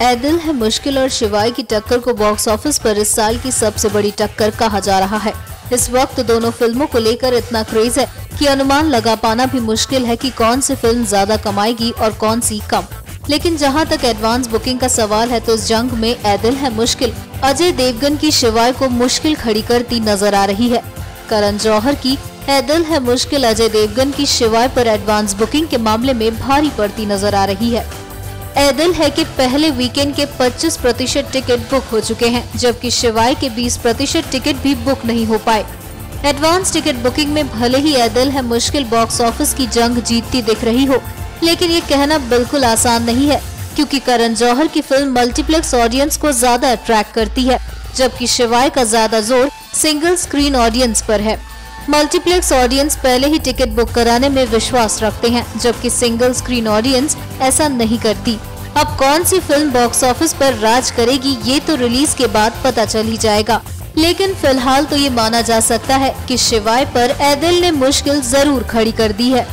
दिल है मुश्किल और शिवाय की टक्कर को बॉक्स ऑफ़िस पर इस साल की सबसे बड़ी टक्कर कहा जा रहा है। इस वक्त दोनों फ़िल्मों को लेकर इतना क्रेज है कि अनुमान लगा पाना भी मुश्किल है कि कौन सी फ़िल्म ज़्यादा कमाएगी और कौन सी कम। लेकिन जहाँ तक एडवांस बुकिंग का सवाल है तो इस जंग में ए दिल है मुश्किल। अजय देवगन की शिवाय को मुश्किल खड़ी करती नज़र आ रही है। करण जौहर की ए दिल है मुश्किल अजय देवगन की शिवाय पर एडवांस बुकिंग के मामले में भारी पड़ती नज़र आ रही है। दिल है कि पहले वीकेंड के 25 प्रतिशत टिकट बुक हो चुके हैं, जबकि शिवाय के 20 प्रतिशत टिकट भी बुक नहीं हो पाए। एडवांस टिकट बुकिंग में भले ही ए दिल है, मुश्किल बॉक्स ऑफ़िस की जंग जीतती दिख रही हो, लेकिन ये कहना बिल्कुल आसान नहीं है, क्योंकि करण जौहर की फ़िल्म मल्टीप्लेक्स ऑडियंस को ज़्यादा अट्रैक्ट करती है, जबकि शिवाय का ज़्यादा ज़ोर सिंगल स्क्रीन ऑडियंस पर है। मल्टीप्लेक्स ऑडियंस पहले ही टिकट बुक कराने में विश्वास रखते हैं, जबकि सिंगल स्क्रीन ऑडियंस ऐसा नहीं करती। अब कौन सी फ़िल्म बॉक्स ऑफ़िस पर राज करेगी, ये तो रिलीज़ के बाद पता चल ही जाएगा। लेकिन फ़िलहाल तो ये माना जा सकता है कि शिवाय पर एदिल ने मुश्किल ज़रूर खड़ी कर दी है।